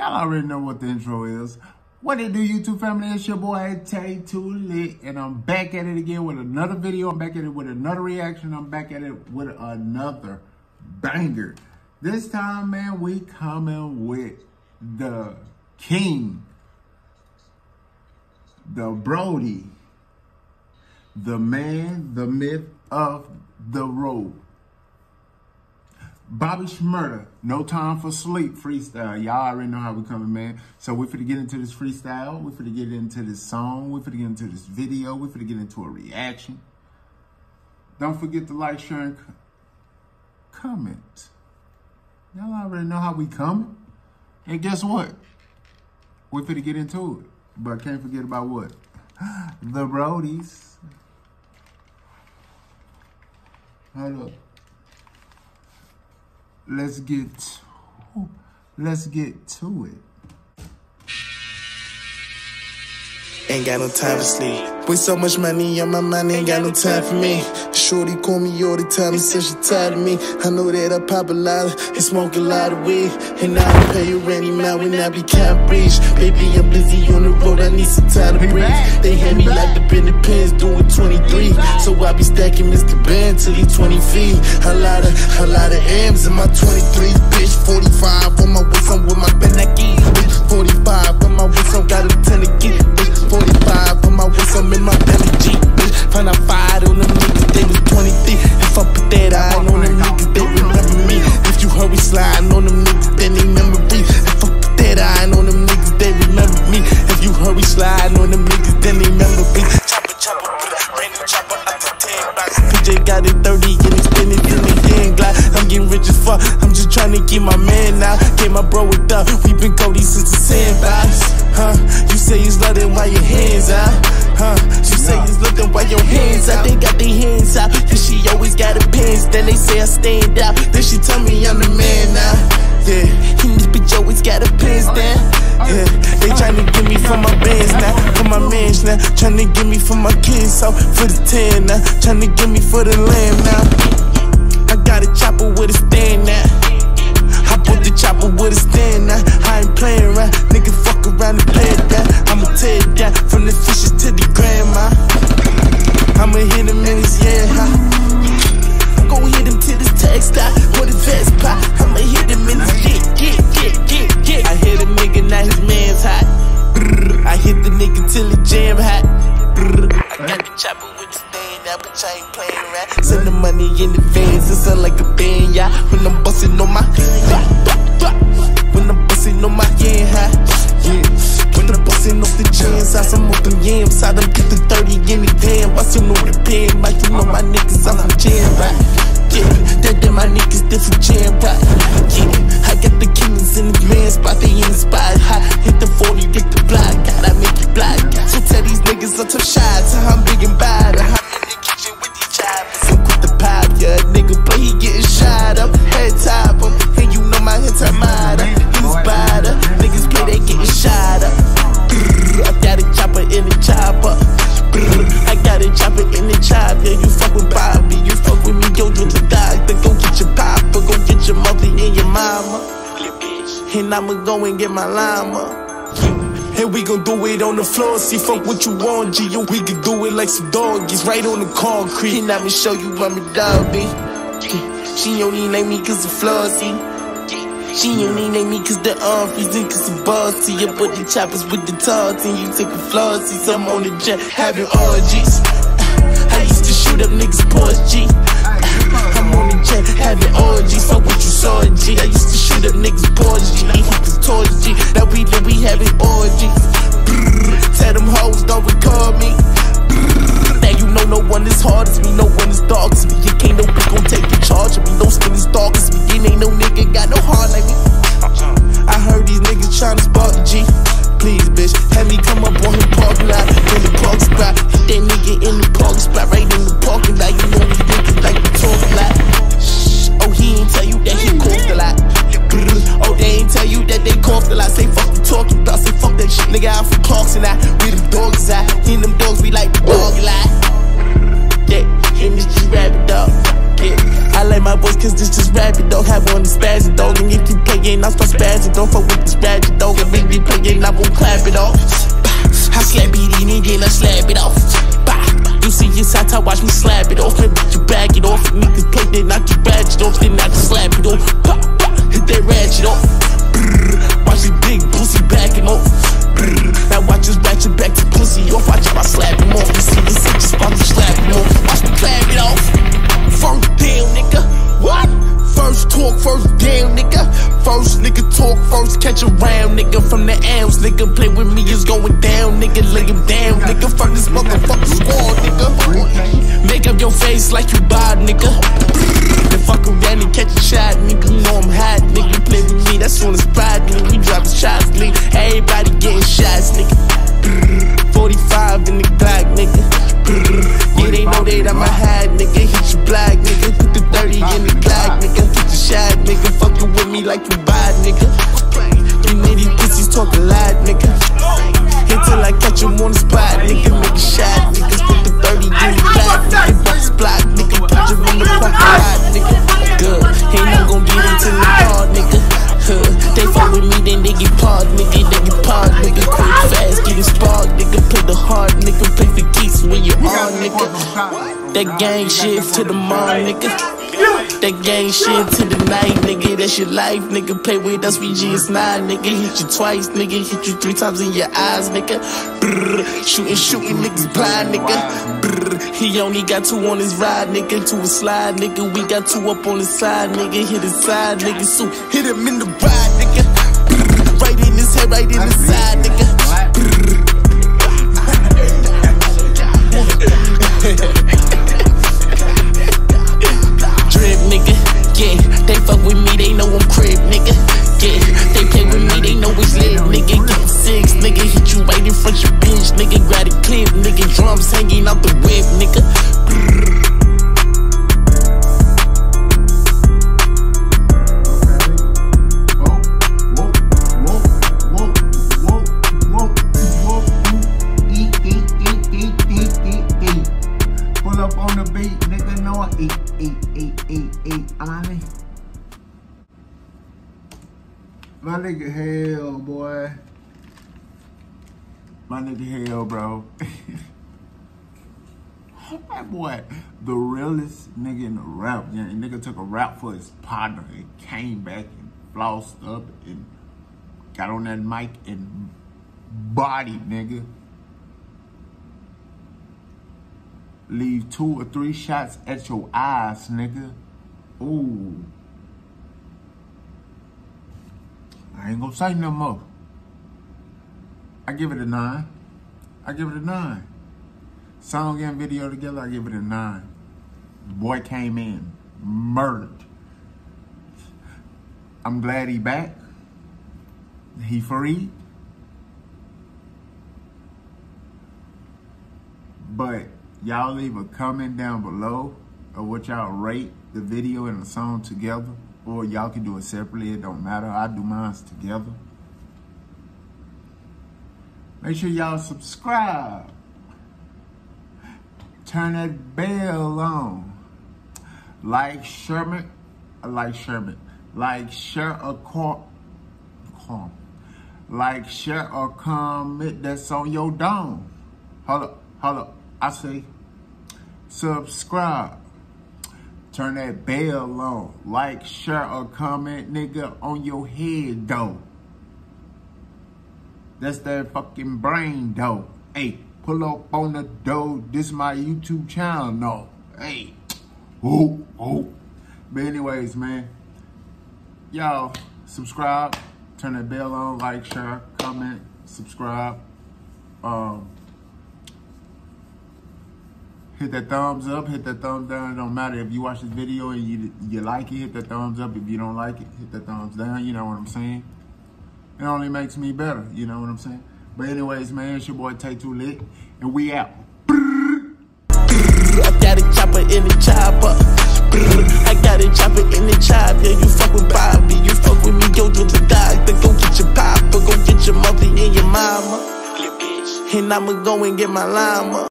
Y'all already know what the intro is. What it do, YouTube family? It's your boy Tay Too Lit, and I'm back at it again with another video. I'm back at it with another reaction. I'm back at it with another banger. This time, man, we coming with the king, the Brody, the man, the myth of the road. Bobby Shmurda, No Time for Sleep freestyle. Y'all already know how we coming, man. So we're finna get into this freestyle. We're finna get into this song. We're finna get into this video. We're finna get into a reaction. Don't forget to like, share, and comment. Y'all already know how we coming. And guess what? We're finna get into it. But can't forget about what? The Brodies. Hold up let's get let's get to it. Ain't got no time to sleep. With so much money on my mind, ain't got no time for me. Shorty call me all the time and says she tired of me. I know that I pop a lot and smoke a lot of weed. And I don't pay you any man when I be can't. Baby, I'm busy on the road, I need some time to breathe. They hand me like the Benny pins doing 23. So I be stacking Mr. Ben till he 20 feet. A lot of, a lot of M's in my 23, bitch. 45 on my waist, I'm with my Benaki. 45 on them niggas, then they remember me. Chopper, chopper, bring the chopper up to 10 blocks. PJ got it 30 and extended in the hand glide. I'm getting rich as fuck, I'm just trying to get my man out. Get my bro with up, we been Cody since the sandbox. Huh? You say you slutting while your hands out. Huh? She say you looking while your hands out. They got their hands out. Cause she always got her pants. Then they say I stand out. Then she tell me I'm the man now. Yeah. Always got her pants down. Yeah. They tryna get me for my bands now. For my mans now. Tryna get me for my kids. So for the 10 now. Tryna get me for the lamb now. I got a chopper with a stand now. I put the chopper with a stand now. I ain't playing around, nigga. Fuck around and play it down. I'ma tear down from the but I ain't playing around. Send the money in advance, it sound like a band, yeah. When I'm bustin' on my, bah. when I'm bustin' on my yeah, high, yeah. When I'm bustin' off the jams, I some them yams, I done put the 30 in the damn. I still know the pen, like you know my niggas, I'm from jam, right? Yeah, that damn my niggas different jam, right? Yeah, I got the killers in the man spot, they in the spot high. Hit the 40, hit the block, gotta make it black. So tell these niggas I'm tough shots, I'm big and bad. And your mama. And I'ma go and get my llama. And we gon' do it on the floor, see fuck what you want, G. Yo, we can do it like some doggies, right on the concrete. And I'ma show you I'm a doggy. She only name me cause of flossy. She only name me cause the arm freezing cause the bossy. I put the choppers with the tarts and you take a flossy. So I'm on the jet having orgies. I used to shoot up niggas' Porsche G. On the jet having orgies. Fuck what you saw, G. I used to shoot up niggas' Porsche G. Cause toys G. Now we know we having. Brrr. Tell them hoes don't record me. Now you know no one is hard as me, no one is dark as me. You can't no bitch gon' take in charge of me. No skin is dark as me. You ain't no nigga got no heart like me. I heard these niggas tryna spark the G. Please, bitch, have me come up on him parking lot in the park spot. Hit cause this just rapping. Don't have one to spaz it, dog. And if you it I'll start spazzing. Don't fuck with this ratchet, dog. And if you playing, I won't clap it off. I slap it in and then I slap it off. You see your side, I watch me slap it off. And you back it off. Niggas play, then I just ratchet off. Then I just slap it off. Nigga. Play with me is going down, nigga. Lay him down, nigga. Fuck this motherfucking squad, nigga. Make up your face like you bad, nigga. Then fuck around and catch a shot, nigga. You know I'm hot, nigga. Play with me, that's on the spot, nigga. We dropping shots, nigga. Everybody getting shots, nigga. 45 in the Glock, nigga. Yeah, they know that I'm a hot nigga. Hit you black, nigga. Put the 30 in the Glock, nigga. Get the shot, nigga. Fucking with me like you That gang shit to the mall, nigga. That gang shit to the night, nigga. That's your life, nigga. Play with us, is nine, nigga. Hit you twice, nigga. Hit you three times in your eyes, nigga. Brrr. Shooting, shooting, niggas blind, nigga. Brrr. He only got two on his ride, nigga. To a slide, nigga. We got two up on his side, nigga. Hit his side, nigga. So hit him in the ride, nigga. Grab the clip, nigga. Drums hanging out the whip, nigga. Pull up on the beat, nigga. Know I eat, eat, eat, eat. I'm. My nigga hell, boy. My nigga hell, bro. that boy, the realest nigga in the rap. Yeah, nigga took a rap for his partner and came back and flossed up and got on that mic and bodied, nigga. Leave two or three shots at your eyes, nigga. Ooh. I ain't gonna say no more. I give it a nine. I give it a nine. Song and video together, I give it a nine. Boy came in, murdered. I'm glad he back. He free. But y'all leave a comment down below of what y'all rate the video and the song together. Or y'all can do it separately. It don't matter. I do mine together. Make sure y'all subscribe. Turn that bell on. Like Sherman. Like Sherman. Like, share, a call. Like, share, or comment that's on your dome. Hold up. Hold up. I say subscribe. Turn that bell on. Like, share, or comment, nigga, on your head, though. That's that fucking brain, though. Hey, pull up on the dough. This my YouTube channel, no. Hey. Oh, oh. But anyways, man. Y'all, subscribe. Turn that bell on. Like, share, comment, subscribe. Um, hit that thumbs up, hit that thumbs down. It don't matter if you watch this video and you you like it, hit that thumbs up. If you don't like it, hit that thumbs down. You know what I'm saying? It only makes me better. You know what I'm saying? But anyways, man, it's your boy Tay Too Lit, and we out. I got a chopper in the chopper. I got a chopper in the chopper. Yeah, You fuck with Bobby, you fuck with me, go to the doctor. Go get your papa, go get your mother and your mama. And I'ma go and get my llama.